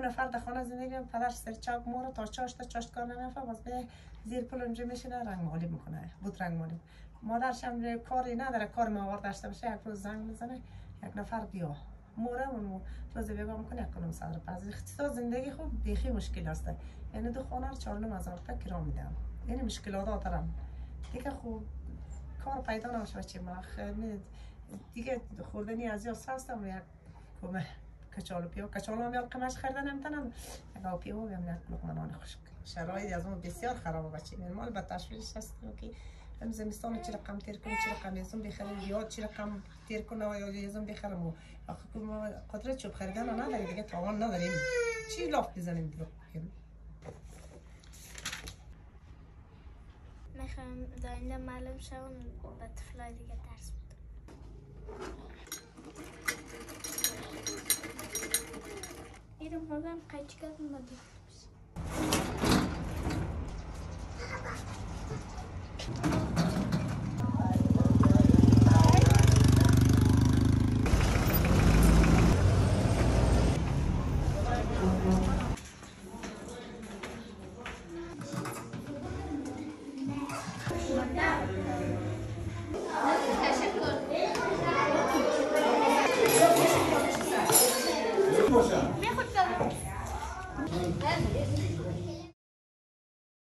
نفر در خانه زندگی هم پدر سر مورا تا چاش تا چاش کار نمیفهم باز به زیر پل اونجا میشینه رنگ مالی می‌کنه بود رنگ مالی. مادرش هم کاری نداره کار موارد داشته باشه یک روز زنگ می‌زنه یک نفر بیا. موره اون روز بگم می‌کنه یک کنم صدر پس. اقتصاد زندگی خوب بیخی مشکل است. یعنی دو خانه رو چهار نیم هزار تا کرا میدم. یعنی مشکلات دارم دیگه خوب کار پیدا نمیشه بچه ما دیگه خوردنی از یا هستم یک کمه. کچالو پیو. کچالو هم قمش خریدن نمی‌تونم اگه پیو هم یک لقمه خوش شرایط از اون بسیار خرابه بچه مال به تشویش هست که هم زمستان چی رقم تیر کنم چی رقم یزم بخرم یا چی رقم تیر کنم یا یزم بخرم و آخه ما قدرت چوب خریدن نداریم دیگه توان نداریم. چی لاف بزنیم دیگه؟ می‌خوام داینده معلوم شوم به طفلای دیگه درس кайчыкаынб Ben